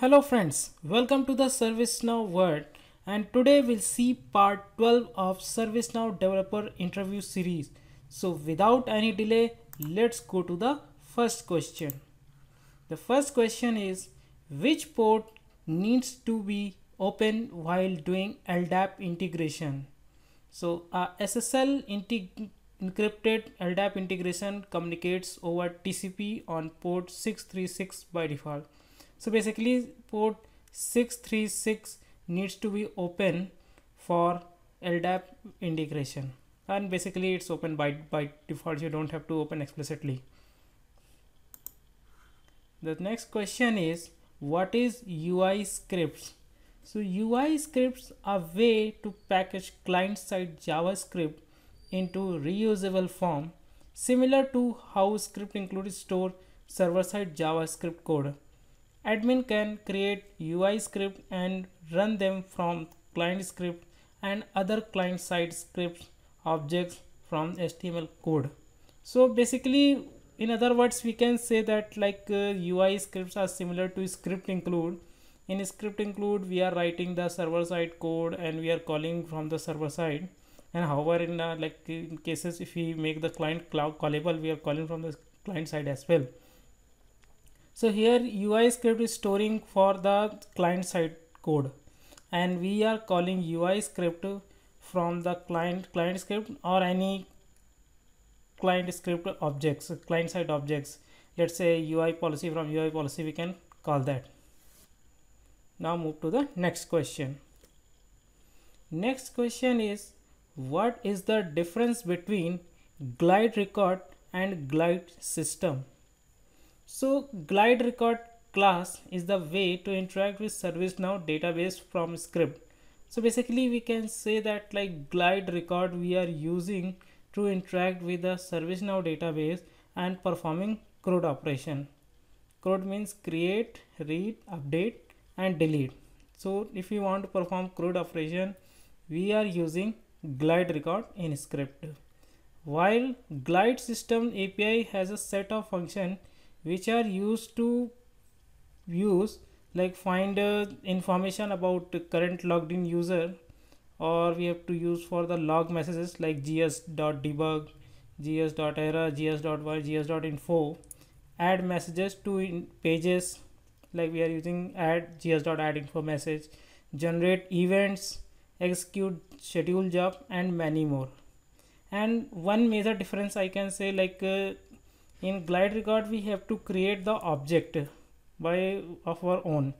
Hello friends, welcome to the ServiceNow world and today we'll see part 12 of ServiceNow developer interview series. So without any delay, let's go to the first question. The first question is which port needs to be open while doing LDAP integration? So uh, a SSL encrypted LDAP integration communicates over TCP on port 636 by default. So basically port 636 needs to be open for LDAP integration and basically it's open by, by default you don't have to open explicitly. The next question is what is UI scripts? So UI scripts are way to package client-side JavaScript into reusable form similar to how script includes store server-side JavaScript code. Admin can create UI script and run them from client script and other client-side scripts objects from HTML code. So basically in other words we can say that like uh, UI scripts are similar to script include in script include we are writing the server side code and we are calling from the server side and however in uh, like in cases if we make the client cloud callable we are calling from the client side as well. So here UI script is storing for the client side code. And we are calling UI script from the client client script or any client script objects client side objects. Let's say UI policy from UI policy we can call that. Now move to the next question. Next question is what is the difference between glide record and glide system so glide record class is the way to interact with ServiceNow database from script so basically we can say that like glide record we are using to interact with the ServiceNow database and performing CRUD operation. CRUD means create, read, update and delete. So if you want to perform CRUD operation, we are using glide record in script. While glide system API has a set of functions which are used to use like find uh, information about current logged in user or we have to use for the log messages like gs.debug gs.error gs.y gs.info add messages to in pages like we are using add gs.addInfo message generate events execute schedule job and many more. And one major difference i can say like uh, in glide record we have to create the object by of our own.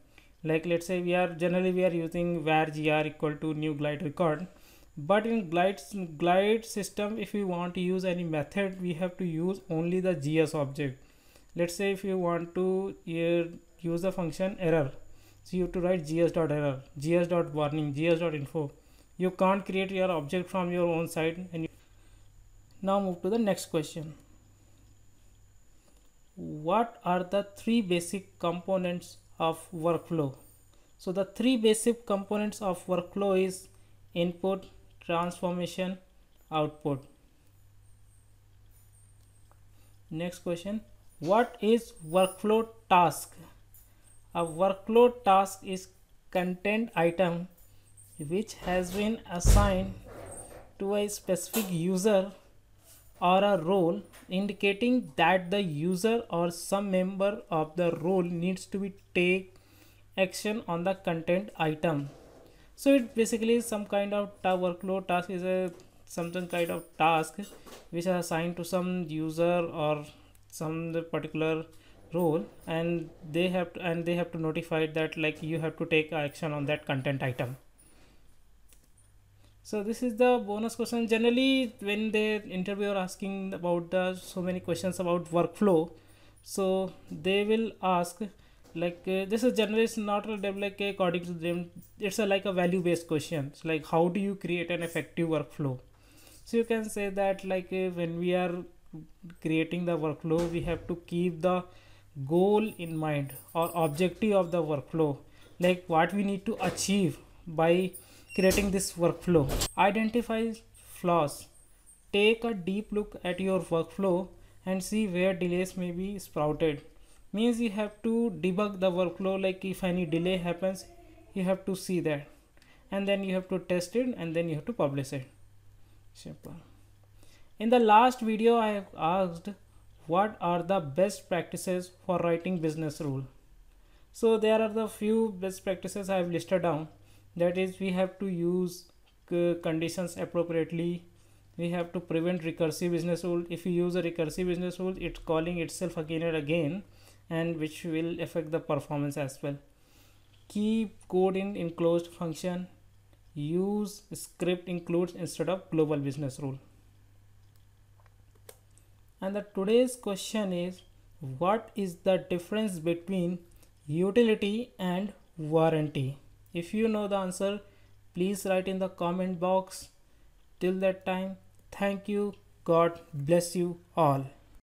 Like let's say we are generally we are using var gr equal to new glide record. But in glide glide system if we want to use any method we have to use only the gs object. Let's say if you want to uh, use the function error so you have to write gs.error, gs.warning, error gs dot warning gs dot info you can't create your object from your own side and now move to the next question what are the three basic components of workflow. So the three basic components of workflow is input, transformation, output. Next question, what is workflow task? A workflow task is content item which has been assigned to a specific user or a role indicating that the user or some member of the role needs to be take action on the content item. So it basically is some kind of ta workflow task is a something kind of task which is assigned to some user or some particular role and they have to, and they have to notify that like you have to take action on that content item. So this is the bonus question. Generally when the interviewer asking about the so many questions about workflow so they will ask like uh, this is generally it's not like according to them it's a, like a value based question. It's like how do you create an effective workflow? So you can say that like uh, when we are creating the workflow we have to keep the goal in mind or objective of the workflow. Like what we need to achieve by creating this workflow. Identify flaws. Take a deep look at your workflow and see where delays may be sprouted. Means you have to debug the workflow like if any delay happens you have to see that. And then you have to test it and then you have to publish it. Simple. In the last video i have asked what are the best practices for writing business rule? So there are the few best practices i have listed down. That is we have to use uh, conditions appropriately. We have to prevent recursive business rule. If you use a recursive business rule it's calling itself again and again and which will affect the performance as well. Keep code in enclosed function. Use script includes instead of global business rule and the today's question is what is the difference between utility and warranty? If you know the answer please write in the comment box. Till that time thank you. God bless you all